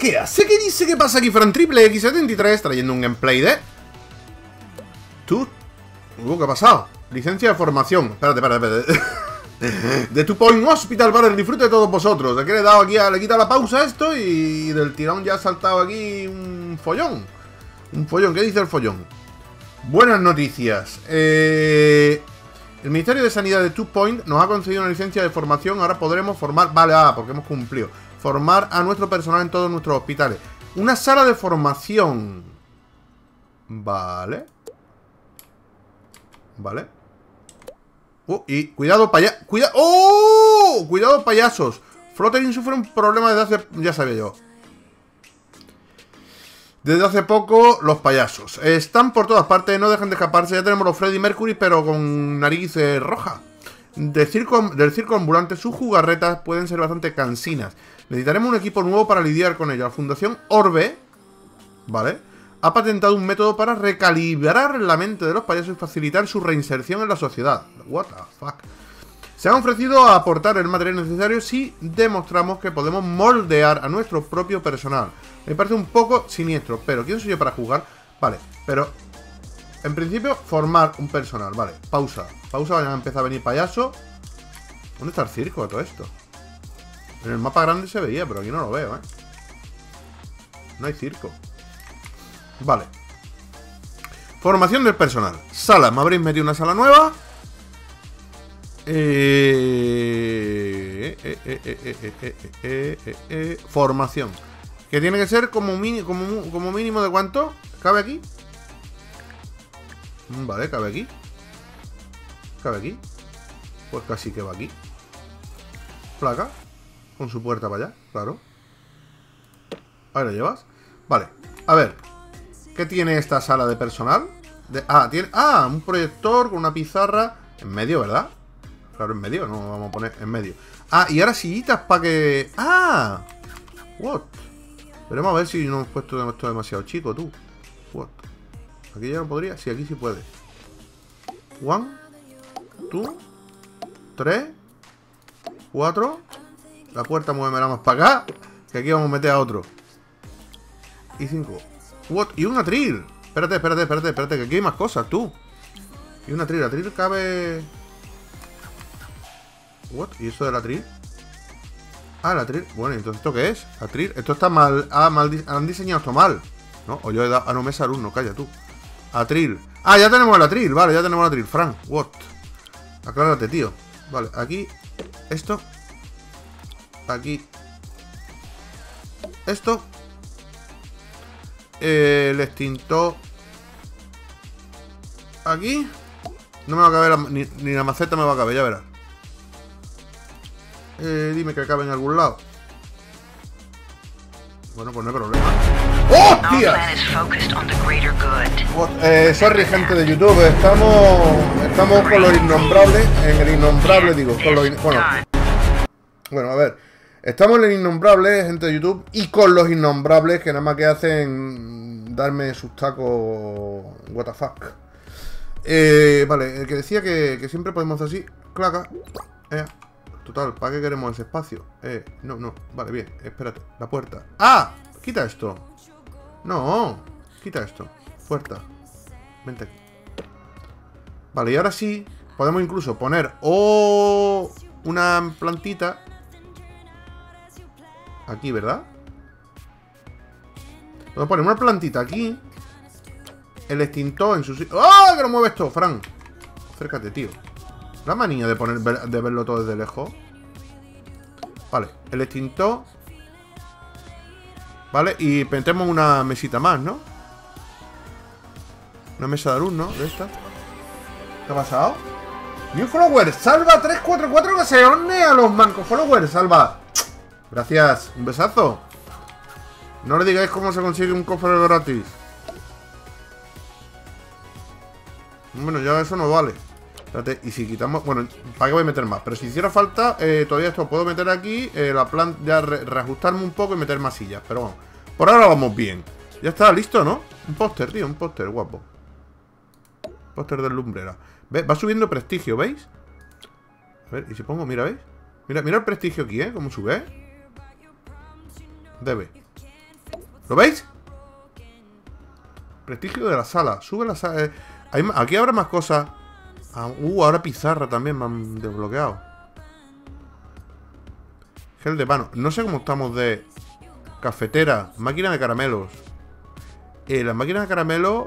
¿Qué hace? ¿Qué dice? ¿Qué pasa aquí? Fran Triple X73 trayendo un gameplay de... ¿Tú? ¿Qué ha pasado? Licencia de formación. Espérate, espérate, espérate. de Two Point Hospital para el disfrute de todos vosotros. Que le he dado aquí, a, le he quitado la pausa esto y del tirón ya ha saltado aquí un follón. Un follón. ¿Qué dice el follón? Buenas noticias. Eh, el Ministerio de Sanidad de Two Point nos ha concedido una licencia de formación. Ahora podremos formar... Vale, ah, porque hemos cumplido. Formar a nuestro personal en todos nuestros hospitales. Una sala de formación. Vale. Vale. Oh, y cuidado, paya... Cuidado... ¡Oh! Cuidado, payasos. Flottering sufre un problema desde hace... Ya sabía yo. Desde hace poco, los payasos. Están por todas partes, no dejan de escaparse. Ya tenemos los Freddy Mercury, pero con nariz eh, roja. del circo ambulante, sus jugarretas pueden ser bastante cansinas. Necesitaremos un equipo nuevo para lidiar con ello. La Fundación Orbe, ¿vale? Ha patentado un método para recalibrar la mente de los payasos y facilitar su reinserción en la sociedad. What the fuck. Se han ofrecido a aportar el material necesario si demostramos que podemos moldear a nuestro propio personal. Me parece un poco siniestro, pero ¿quién soy yo para jugar? Vale, pero en principio formar un personal, vale, pausa. Pausa, van a empezar a venir payaso. ¿Dónde está el circo todo esto? En el mapa grande se veía, pero aquí no lo veo, ¿eh? No hay circo. Vale. Formación del personal. Sala, me habréis metido una sala nueva. formación. Que tiene que ser como, como, mínimo de cuánto? ¿Cabe aquí? Vale, cabe aquí. ¿Cabe aquí? Pues casi que va aquí. Placa. Con su puerta para allá, claro. Ahí la llevas. Vale, a ver. ¿Qué tiene esta sala de personal? ah, tiene... Ah, un proyector con una pizarra en medio, ¿verdad? Claro, en medio, no vamos a poner en medio. Ah, y ahora sillitas para que... ¡Ah! What? Veremos a ver si no hemos puesto esto demasiado chico, tú. What? ¿Aquí ya no podría? Sí, aquí sí puede. One, two, tres, cuatro. La puerta muévemela más para acá. Que aquí vamos a meter a otro. Y cinco. What? Y un atril. Espérate, espérate, espérate, espérate. Que aquí hay más cosas, tú. Y un atril. Atril cabe... What? ¿Y eso del atril? Ah, el atril. Bueno, entonces ¿esto qué es? Atril. Esto está mal. Ah, mal. Han diseñado esto mal. ¿No? O yo he dado. Ah, no, me alumno. Calla tú. Atril. Ah, ya tenemos el atril. Vale, ya tenemos el atril. Frank, what? Aclárate, tío. Vale, aquí. Esto. Aquí. Esto. el extintor. Aquí. No me va a caber. ni, ni la maceta me va a caber, ya verás. Eh, dime que acabe en algún lado. Bueno, pues no hay problema. ¡Hostia! Eh, sorry, gente de YouTube. Estamos, estamos con los innombrables. En el innombrable, digo. Con los bueno, bueno, a ver. Estamos en el innombrable, gente de YouTube. Y con los innombrables que nada más que hacen darme sus tacos. What the fuck. Eh, vale, el que decía que, que siempre podemos hacer así. Claca. Eh. Total, ¿para qué queremos ese espacio? Eh, no, no, vale, bien, espérate La puerta, ¡ah! Quita esto No, quita esto Puerta, vente aquí Vale, y ahora sí Podemos incluso poner ¡Oh! Una plantita Aquí, ¿verdad? Podemos poner una plantita aquí El extintor en su sitio ¡Oh! Que no mueve esto, Fran Acércate, tío la manía de, poner, de verlo todo desde lejos. Vale, el extintor. Vale, y metemos una mesita más, ¿no? Una mesa de luz, ¿no? De esta. ¿Qué ha pasado? New follower, salva 344 que se one a los mancos followers, salva. Gracias, un besazo. No le digáis cómo se consigue un cofre gratis. Bueno, ya eso no vale. Espérate, y si quitamos... Bueno, ¿para qué voy a meter más? Pero si hiciera falta, eh, todavía esto puedo meter aquí eh, La planta, ya reajustarme un poco y meter más sillas Pero vamos, por ahora vamos bien Ya está, listo, ¿no? Un póster, tío, un póster, guapo Póster de lumbrera ¿Ves? Va subiendo prestigio, ¿veis? A ver, y si pongo, mira, ¿veis? Mira, mira el prestigio aquí, ¿eh? Cómo sube, ¿eh? Debe ¿Lo veis? Prestigio de la sala. Sube la sala. eh, aquí habrá más cosas. Ah, uh, ahora pizarra también me han desbloqueado. Gel de mano. No sé cómo estamos de cafetera. Máquina de caramelos. Eh, la máquina de caramelos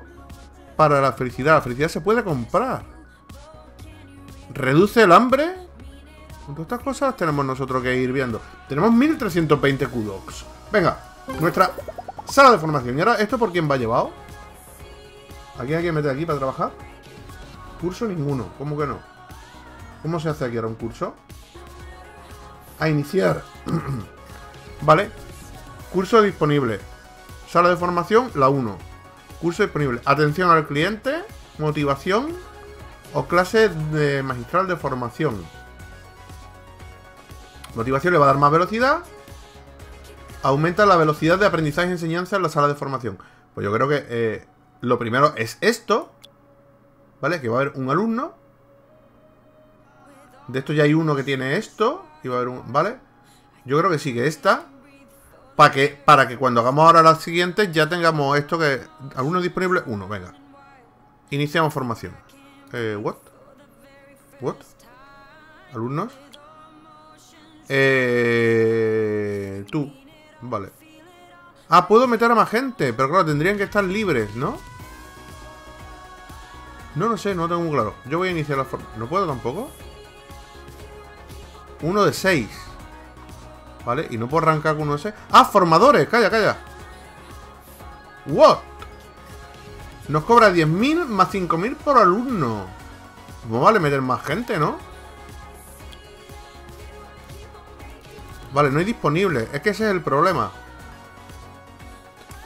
para la felicidad. La felicidad se puede comprar. Reduce el hambre. Todas estas cosas tenemos nosotros que ir viendo. Tenemos 1320 kudoks. Venga, nuestra sala de formación. ¿Y ahora esto por quién va llevado? ¿A quién hay que meter aquí para trabajar? Curso ninguno. ¿Cómo que no? ¿Cómo se hace aquí ahora un curso? A iniciar. vale. Curso disponible. Sala de formación, la 1. Curso disponible. Atención al cliente. Motivación. O clase de magistral de formación. Motivación le va a dar más velocidad. Aumenta la velocidad de aprendizaje y enseñanza en la sala de formación. Pues yo creo que eh, lo primero es esto. ¿Vale? Que va a haber un alumno. De esto ya hay uno que tiene esto. Y va a haber un. ¿Vale? Yo creo que sí, que esta. Para que, para que cuando hagamos ahora las siguientes ya tengamos esto que. Alumnos disponibles, uno, venga. Iniciamos formación. Eh, what? What? Alumnos. Eh, tú. Vale. Ah, puedo meter a más gente, pero claro, tendrían que estar libres, ¿no? No lo sé, no tengo muy claro. Yo voy a iniciar la forma. ¿No puedo tampoco? Uno de seis. ¿Vale? Y no puedo arrancar con uno de seis. ¡Ah, formadores! Calla, calla. ¿What? Nos cobra 10.000 más 5.000 por alumno. ¿Cómo vale meter más gente, no? Vale, no hay disponible. Es que ese es el problema.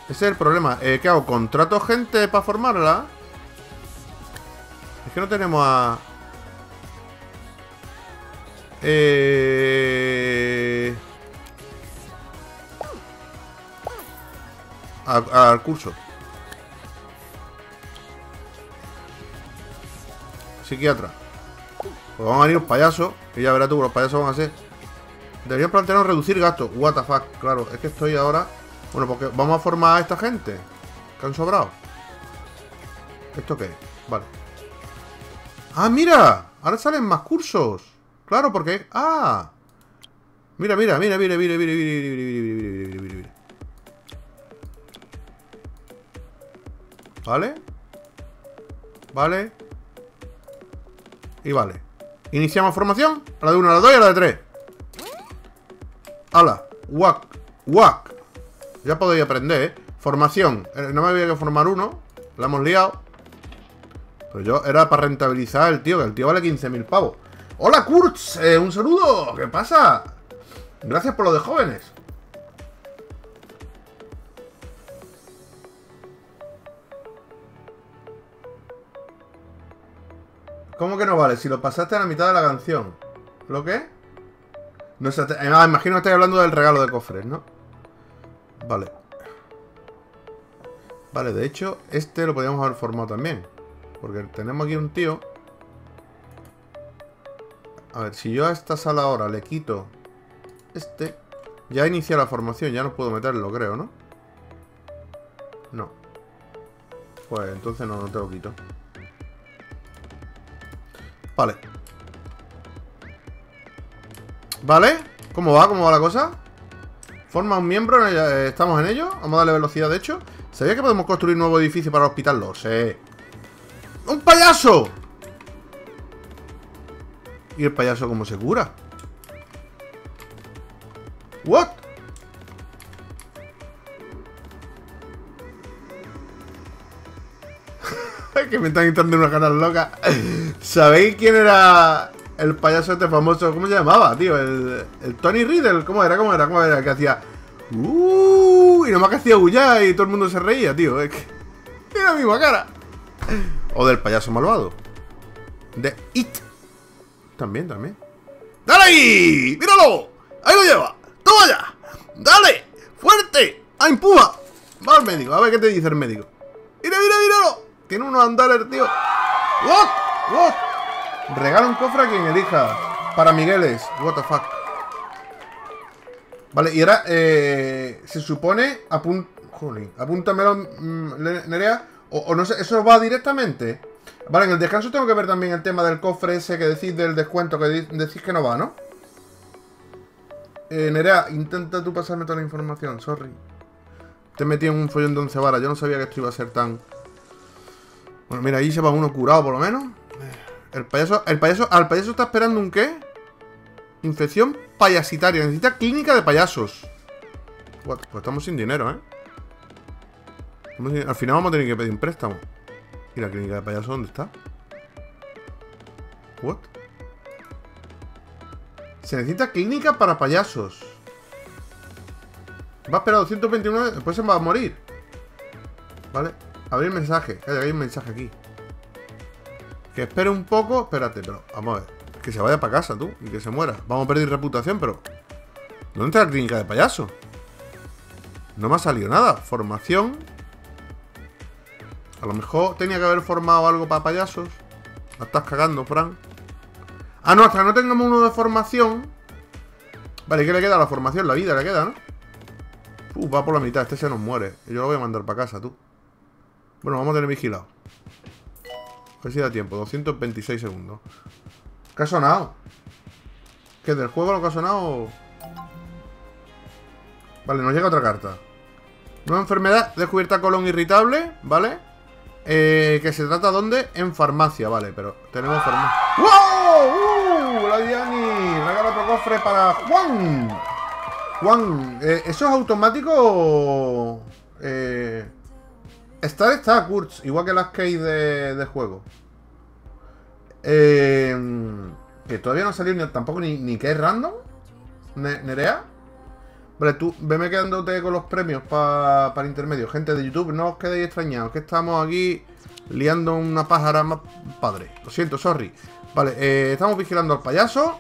Ese es el problema. Eh, ¿Qué hago? ¿Contrato gente para formarla? Es que no tenemos a... Eh... Al curso. Psiquiatra. Pues van a venir los payasos. Y ya verás tú, los payasos van a ser. Deberían plantearnos reducir gastos. What the fuck, claro. Es que estoy ahora. Bueno, porque vamos a formar a esta gente. Que han sobrado. ¿Esto qué? Vale. ¡Ah, mira! Ahora salen más cursos. Claro, porque. ¡Ah! Mira, mira, mira, mira, mira, mira, mira, mira, mira, mira, mira, mira, mira, mira. ¿Vale? Vale. Y vale. Iniciamos formación. A la de 1, a la de 2 y a la de 3. ¡Hala! ¡Wack! ¡Wack! Ya podéis aprender, ¿eh? Formación. Eh, No me había que formar uno. La hemos liado. Pero yo era para rentabilizar el tío, que el tío vale 15.000 pavos. ¡Hola, Kurtz! Eh, un saludo. ¿Qué pasa? Gracias por lo de jóvenes. ¿Cómo que no vale? Si lo pasaste a la mitad de la canción. ¿Lo qué? No sé, ah, imagino que estáis hablando del regalo de cofres, ¿no? Vale. Vale, de hecho, este lo podríamos haber formado también. Porque tenemos aquí un tío. A ver, si yo a esta sala ahora le quito este, ya inicia la formación, ya no puedo meterlo, creo, ¿no? No. Pues entonces no, no te lo quito. Vale. ¿Vale? ¿Cómo va? ¿Cómo va la cosa? Forma un miembro, eh, estamos en ello. Vamos a darle velocidad, de hecho. ¿Sabía que podemos construir un nuevo edificio para el hospital? Lo sé. ¡Un payaso! ¿Y el payaso cómo se cura? ¿What? que me están entrando unas ganas locas. ¿Sabéis quién era el payaso este famoso? ¿Cómo se llamaba, tío? El, el Tony Riddle. ¿Cómo era? ¿Cómo era? ¿Cómo era? Que hacía... Uh, y nomás que hacía huyar y todo el mundo se reía, tío. Es que... Tiene la misma cara. O del payaso malvado. De It. También, también. ¡Dale ahí! ¡Míralo! ¡Ahí lo lleva! ¡Toma ya! ¡Dale! ¡Fuerte! ¡Ah, empuja! Va al médico, a ver qué te dice el médico. ¡Mira, mira, míralo! Tiene unos andares, tío. ¿What? ¿What? Regala un cofre a quien elija. Para Migueles. What the fuck. Vale, y ahora eh, se supone apun- Jolín. Apúntamelo, mm, Nerea. O, o no sé, ¿eso va directamente? Vale, en el descanso tengo que ver también el tema del cofre ese que decís del descuento, que decís que no va, ¿no? Eh, Nerea, intenta tú pasarme toda la información, sorry. Te metí en un follón de 11 varas, yo no sabía que esto iba a ser tan... Bueno, mira, ahí se va uno curado por lo menos. El payaso, el payaso, al payaso está esperando un qué? Infección payasitaria, necesita clínica de payasos. What? Pues estamos sin dinero, ¿eh? Al final vamos a tener que pedir un préstamo. ¿Y la clínica de payasos dónde está? What? Se necesita clínica para payasos. Va a esperar 229, después se va a morir. Vale, abrir mensaje. Que hay un mensaje aquí. Que espere un poco. Espérate, pero vamos a ver. Que se vaya para casa tú y que se muera. Vamos a perder reputación, pero. ¿Dónde está la clínica de payaso? No me ha salido nada. Formación. A lo mejor tenía que haber formado algo para payasos. La estás cagando, Fran. Ah, no, hasta que no tengamos uno de formación. Vale, ¿qué le queda la formación? La vida le queda, ¿no? Uh, va por la mitad, este se nos muere. Yo lo voy a mandar para casa, tú. Bueno, vamos a tener vigilado. A ver si da tiempo, 226 segundos. ¿Qué ha sonado? ¿Qué del juego lo que ha sonado? Vale, nos llega otra carta. Nueva enfermedad, descubierta colon irritable, ¿vale? Eh, que se trata ¿dónde? En farmacia, vale, pero tenemos farmacia. ¡Wow! ¡Uh! La Diani regala otro cofre para Juan. Juan, eh, ¿eso es automático o...? Eh, Star está Kurtz, igual que las keys de, de juego. Eh, que todavía no ha salido ni, tampoco ni, ni que es random. Ne- Nerea. Vale, tú veme quedándote con los premios para el intermedio. Gente de YouTube, no os quedéis extrañados, que estamos aquí liando una pájara más padre. Lo siento, sorry. Vale, eh, estamos vigilando al payaso.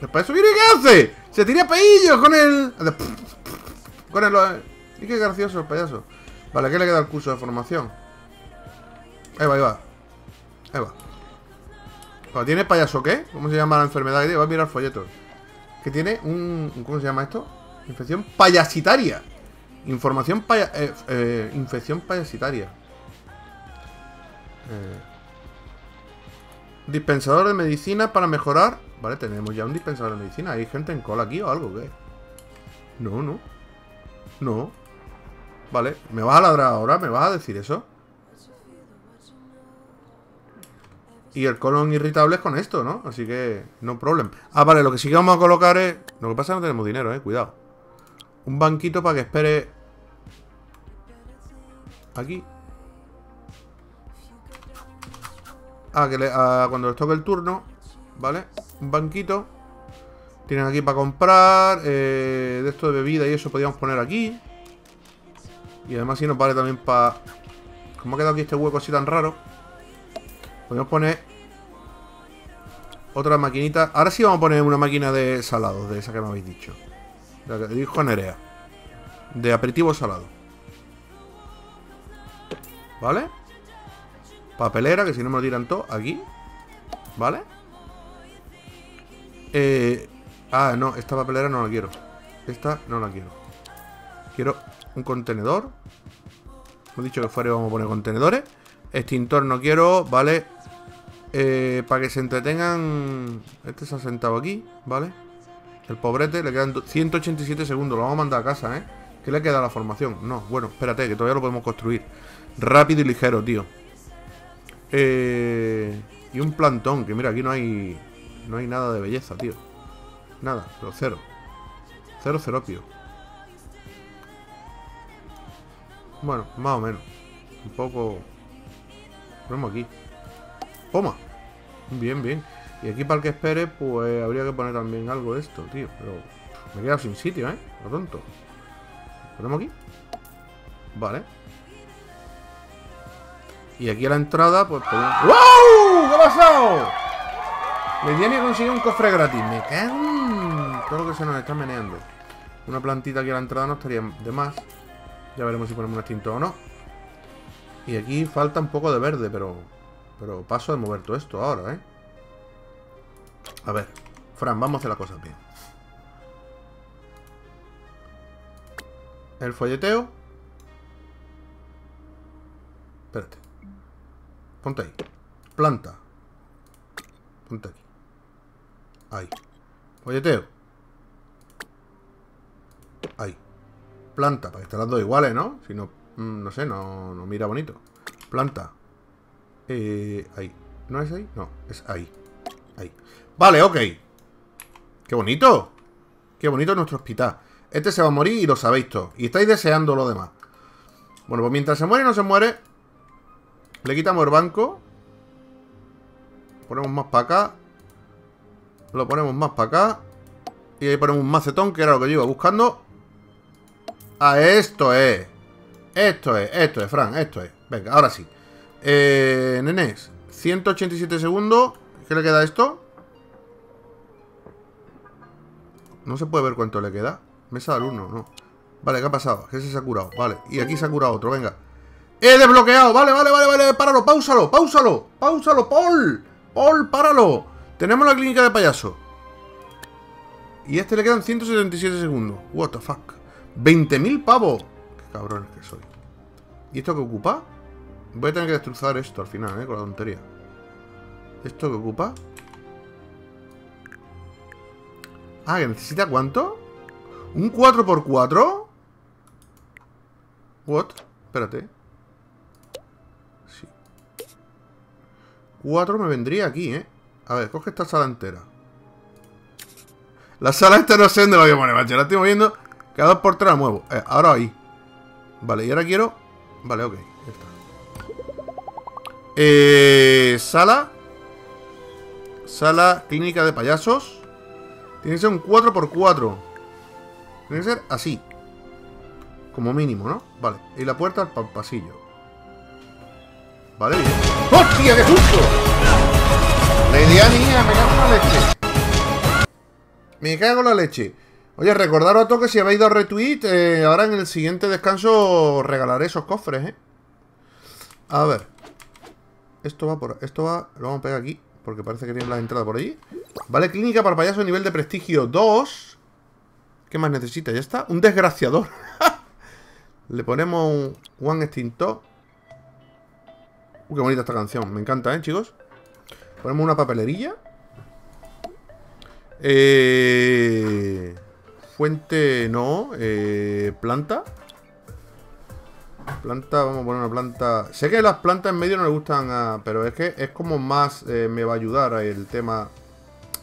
¿El payaso viene qué hace? Se tira peillos con el... Con el... Y qué gracioso el payaso. Vale, ¿qué le queda al curso de formación? Ahí va, ahí va. Ahí va. ¿Tiene payaso qué? ¿Cómo se llama la enfermedad? Voy a mirar folletos. Que tiene un- ¿Cómo se llama esto? Infección payasitaria. Información paya... eh, eh, infección payasitaria. Eh, dispensador de medicina para mejorar. Vale, tenemos ya un dispensador de medicina. ¿Hay gente en cola aquí o algo? ¿Qué? No, no. No. Vale, ¿me vas a ladrar ahora? ¿Me vas a decir eso? Y el colon irritable es con esto, ¿no? Así que no problem. Ah, vale, lo que sí que vamos a colocar es... Lo que pasa es que no tenemos dinero, eh, cuidado. Un banquito para que espere... Aquí. Ah, que ah, cuando les toque el turno, ¿vale? Un banquito. Tienen aquí para comprar. eh, de esto de bebida y eso podríamos poner aquí. Y además si nos vale también para... Como ha quedado aquí este hueco así tan raro. Podemos poner otra maquinita. Ahora sí vamos a poner una máquina de salados, de esa que me habéis dicho. La que dijo Nerea. De aperitivo salado. ¿Vale? Papelera, que si no me lo tiran todo, aquí. ¿Vale? Eh, ah, no, esta papelera no la quiero. Esta no la quiero. Quiero un contenedor. Hemos dicho que fuera vamos a poner contenedores. Extintor no quiero, ¿vale? Eh, para que se entretengan. Este se ha sentado aquí, ¿vale? El pobrete le quedan do- 187 segundos. Lo vamos a mandar a casa, ¿eh? ¿Qué le queda a la formación? No, bueno, espérate, que todavía lo podemos construir. Rápido y ligero, tío. Eh, y un plantón, que mira, aquí no hay. No hay nada de belleza, tío. Nada, pero cero. Cero ceropio. Bueno, más o menos. Un poco. Ponemos aquí. Toma. Bien, bien. Y aquí para el que espere, pues habría que poner también algo de esto, tío. Pero me he quedado sin sitio, ¿eh? Lo tonto. ¿Ponemos aquí? Vale. Y aquí a la entrada, pues ponemos... ¡Wow! ¿Qué ha pasado? Mediani ha conseguido un cofre gratis. Me cago en todo lo que se nos está meneando. Una plantita aquí a la entrada no estaría de más. Ya veremos si ponemos un extinto o no. Y aquí falta un poco de verde, pero... Pero paso de mover todo esto ahora, ¿eh? A ver. Fran, vamos a hacer las cosas bien. El folleteo. Espérate. Ponte ahí. Planta. Ponte aquí. Ahí. Folleteo. Ahí. Planta. Para que estén las dos iguales, ¿no? Si no, mm, no sé, no, no mira bonito. Planta. Eh, ahí. ¿No es ahí? No, es ahí. Ahí. Vale, ok. ¡Qué bonito! ¡Qué bonito nuestro hospital! Este se va a morir y lo sabéis todos. Y estáis deseando lo demás. Bueno, pues mientras se muere no se muere, le quitamos el banco. Ponemos más para acá. Lo ponemos más para acá. Y ahí ponemos un macetón, que era lo que yo iba buscando. Ah, esto es. Esto es, esto es, Fran, esto es. Venga, ahora sí. Eh, nenes, 187 segundos. ¿Qué le queda esto? No se puede ver cuánto le queda. Mesa del 1, no. Vale, ¿qué ha pasado? Que se ha curado. Vale, y aquí se ha curado otro, venga. ¡He desbloqueado! Vale, vale, vale, vale. Páralo, pausalo, pausalo. Pausalo, Paul. Paul, páralo. Tenemos la clínica de payaso. Y a este le quedan 177 segundos. What the fuck. 20.000 pavos. Qué cabrones que soy. ¿Y esto qué ocupa? Voy a tener que destrozar esto al final, ¿eh? Con la tontería. ¿Esto qué ocupa? Ah, ¿que necesita cuánto? ¿Un 4x4? ¿What? Espérate. Sí. 4 me vendría aquí, ¿eh? A ver, coge esta sala entera. La sala esta no sé dónde la voy a poner, macho. La estoy moviendo. Cada dos por tres la muevo. Eh, ahora ahí. Vale, y ahora quiero... Vale, ok. Ya está. Eh, sala. Sala clínica de payasos. Tiene que ser un 4x4. Tiene que ser así. Como mínimo, ¿no? Vale. Y la puerta al pasillo. Vale, bien. ¡Hostia, qué susto! Lady Annie, me cago en la leche. Me cago en la leche. Oye, recordaros a todos que si habéis dado retweet, eh, ahora en el siguiente descanso regalaré esos cofres, ¿eh? A ver. Esto va por... Esto va... Lo vamos a pegar aquí, porque parece que tiene la entrada por allí. Vale, clínica para payaso nivel de prestigio 2. ¿Qué más necesita? Ya está. Un desgraciador. Le ponemos un One Extintor. Uh, qué bonita esta canción. Me encanta, ¿eh, chicos? Ponemos una papelerilla. Eh... Fuente, no. Eh... Planta. Planta, vamos a poner una planta... Sé que las plantas en medio no le gustan a... Pero es que es como más... Eh, me va a ayudar el tema...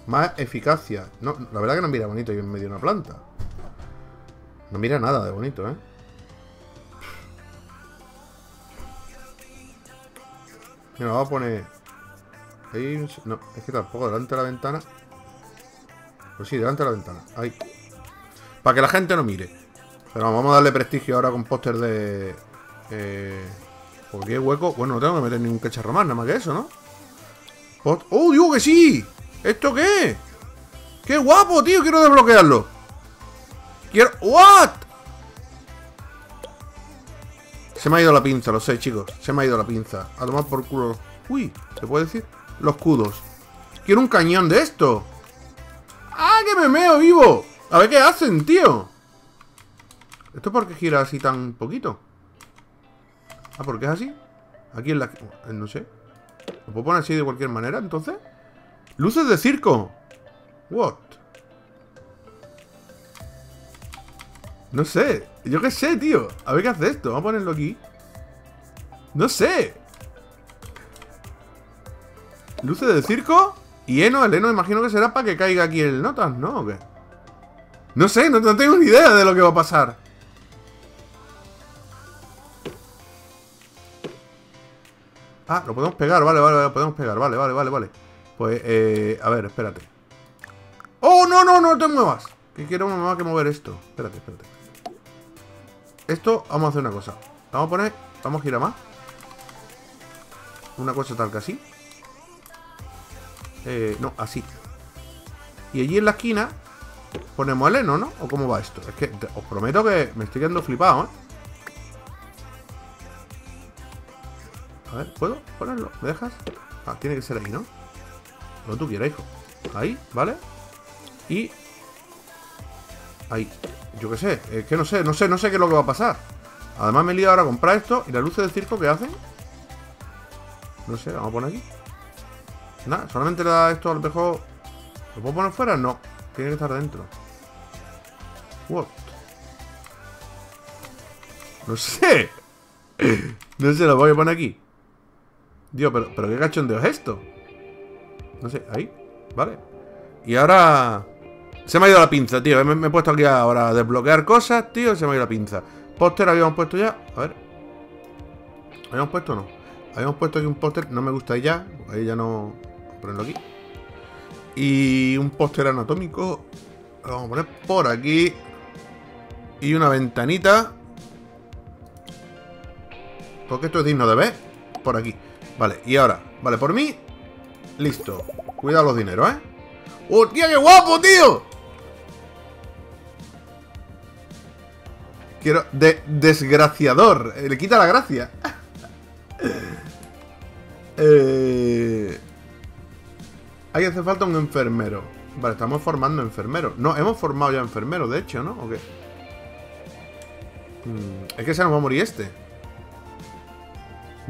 Más eficacia. No, la verdad que no mira bonito y en medio una planta. No mira nada de bonito, ¿eh? Mira, vamos a poner... Ahí... No, es que tampoco delante de la ventana. Pues sí, delante de la ventana. Ahí. Para que la gente no mire. Pero vamos a darle prestigio ahora con póster de... Eh, ¿Por qué hueco? Bueno, no tengo que meter ningún cacharro más, nada más que eso, ¿no? ¡Oh, digo que sí! ¿Esto qué? ¡Qué guapo, tío! Quiero desbloquearlo. Quiero... ¿What? Se me ha ido la pinza, lo sé, chicos. Se me ha ido la pinza. A tomar por culo. Uy, ¿se puede decir? Los cudos. Quiero un cañón de esto. ¡Ah, que me meo vivo! A ver qué hacen, tío. ¿Esto por qué gira así tan poquito? Ah, ¿por qué es así? Aquí en la... No sé. ¿Lo puedo poner así de cualquier manera, entonces? ¡Luces de circo! ¿What? No sé. Yo qué sé, tío. A ver qué hace esto. Vamos a ponerlo aquí. No sé. Luces de circo. Y heno. El heno imagino que será para que caiga aquí el notas, ¿no? ¿O qué? No sé, no, tengo ni idea de lo que va a pasar. Ah, lo podemos pegar, vale, vale, lo podemos pegar, vale, vale, vale, vale. Pues, eh, a ver, espérate. ¡Oh, no, no, no te muevas! Que quiero más que mover esto. Espérate, espérate. Esto, vamos a hacer una cosa. Vamos a poner, vamos a girar más. Una cosa tal que así. Eh, no, así. Y allí en la esquina ponemos el heno, ¿no? ¿O cómo va esto? Es que os prometo que me estoy quedando flipado, ¿eh? A ver, ¿puedo ponerlo? ¿Me dejas? Ah, tiene que ser ahí, ¿no? Lo tú quieras, hijo. Ahí, ¿vale? Y... Ahí. Yo qué sé, es que no sé, no sé, no sé qué es lo que va a pasar. Además me he liado ahora a comprar esto. ¿Y las luces del circo qué hacen? No sé, vamos a poner aquí. Nada, solamente le da esto al mejor. ¿Lo puedo poner fuera? No. Tiene que estar dentro. What? No sé. No sé, lo voy a poner aquí. Dios, pero, pero qué cachondeo es esto. No sé, ahí. Vale. Y ahora... Se me ha ido la pinza, tío. Me, me he puesto aquí ahora a desbloquear cosas, tío. Se me ha ido la pinza. Póster habíamos puesto ya. A ver. ¿Habíamos puesto o no? Habíamos puesto aquí un póster. No me gusta ya. Ahí ya no... Vamos a ponerlo aquí. Y un póster anatómico. Lo vamos a poner por aquí. Y una ventanita. Porque esto es digno de ver. Por aquí. Vale, y ahora. Vale, por mí. Listo. Cuidado los dineros, ¿eh? ¡Hostia, qué guapo, tío! Quiero... De desgraciador. Eh, le quita la gracia. eh... Ahí hace falta un enfermero. Vale, estamos formando enfermeros. No, hemos formado ya enfermeros, de hecho, ¿no? ¿O qué? Mm, es que se nos va a morir este.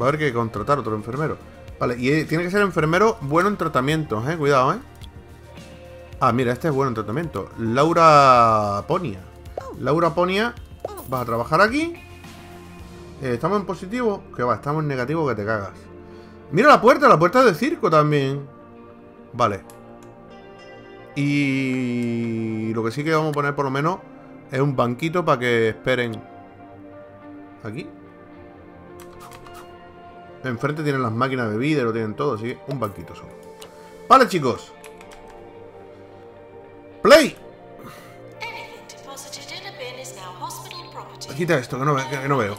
Va a haber que contratar otro enfermero. Vale, y eh, tiene que ser enfermero bueno en tratamientos, eh. Cuidado, eh. Ah, mira, este es bueno en tratamiento. Laura Ponia. Laura Ponia, vas a trabajar aquí. Eh, ¿Estamos en positivo? Que va, estamos en negativo que te cagas. Mira la puerta, la puerta de circo también. Vale. Y lo que sí que vamos a poner por lo menos es un banquito para que esperen. Aquí. Enfrente tienen las máquinas de bebida, lo tienen todo, así que un banquito solo. Vale, chicos. ¡Play! Quita esto, que no, que no veo.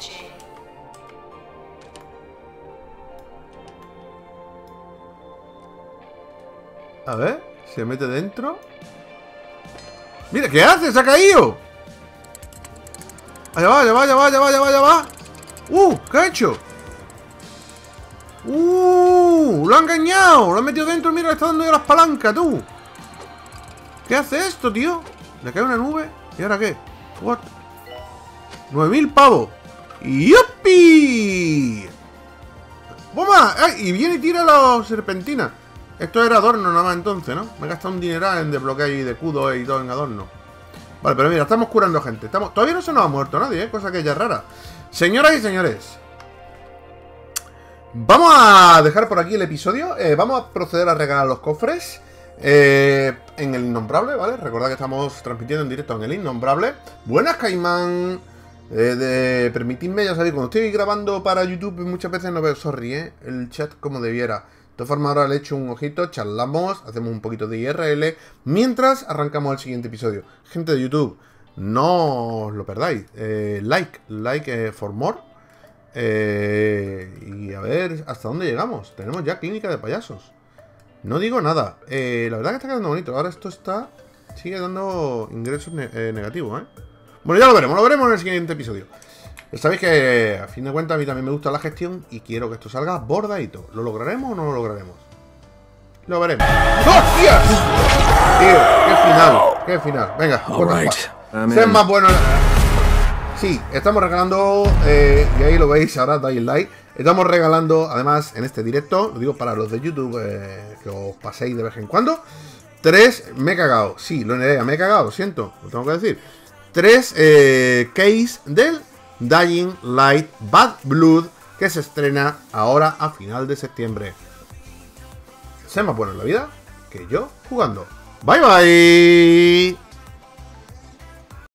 A ver, se mete dentro. ¡Mira! ¿Qué hace? ¡Se ha caído! Allá va, allá va, allá va, allá va, allá va, allá va. ¡Uh! ¿Qué ha hecho? ¡Uh! ¡Lo ha engañado! Lo ha metido dentro, mira, le está dando ya las palancas, tú. ¿Qué hace esto, tío? Le cae una nube. ¿Y ahora qué? What? ¡9000 pavos! ¡Yupi! ¡Boma! ¡Ay! Y viene y tira la serpentina. Esto era adorno nada más entonces, ¿no? Me he gastado un dineral en desbloquear y de cudo y todo en adorno. Vale, pero mira, estamos curando gente. Estamos... Todavía no se nos ha muerto nadie, ¿eh? Cosa que ya es rara. Señoras y señores. Vamos a dejar por aquí el episodio. Eh, vamos a proceder a regalar los cofres. Eh, en el Innombrable, ¿vale? Recordad que estamos transmitiendo en directo en el Innombrable. Buenas, Caimán. De, permitidme, ya sabéis, cuando estoy grabando para YouTube muchas veces no veo, sorry, ¿eh? El chat como debiera. De todas formas, ahora le echo un ojito, charlamos, hacemos un poquito de IRL, mientras arrancamos el siguiente episodio. Gente de YouTube, no os lo perdáis. Eh, like, like for more. y a ver hasta dónde llegamos. Tenemos ya clínica de payasos. No digo nada. Eh, la verdad que está quedando bonito. Ahora esto está... Sigue dando ingresos eh, negativos, ¿eh? Bueno, ya lo veremos. Lo veremos en el siguiente episodio. Sabéis que, a fin de cuentas, a mí también me gusta la gestión y quiero que esto salga bordadito. ¿Lo lograremos o no lo lograremos? Lo veremos. ¡Hostias! Tío, qué final. Qué final. Venga, bueno, más bueno. Sí, estamos regalando, eh, y ahí lo veis, ahora dais like. Estamos regalando, además, en este directo, lo digo para los de YouTube, eh, que os paséis de vez en cuando. Tres, me he cagado. Sí, lo idea, me he cagado, siento, lo tengo que decir. Tres eh, case del Dying Light Bad Blood, que se estrena ahora a final de septiembre. Más bueno en la vida que yo jugando. Bye bye.